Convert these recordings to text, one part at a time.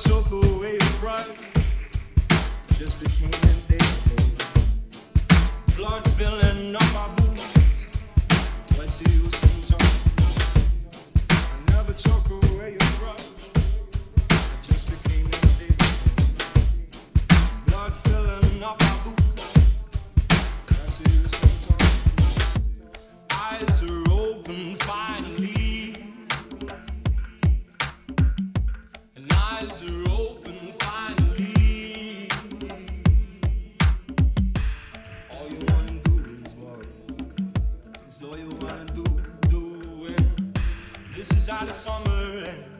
chocolate. know you wanna do, do it. This is how the summer ends.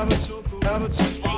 damage, damage.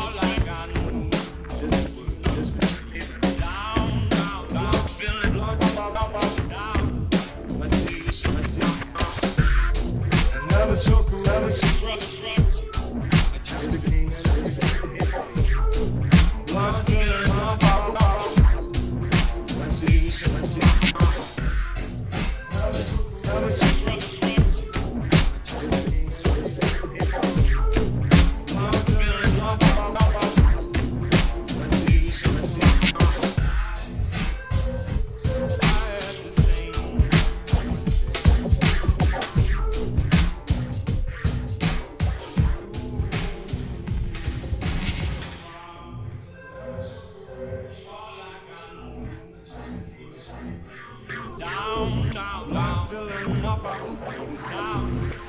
Down.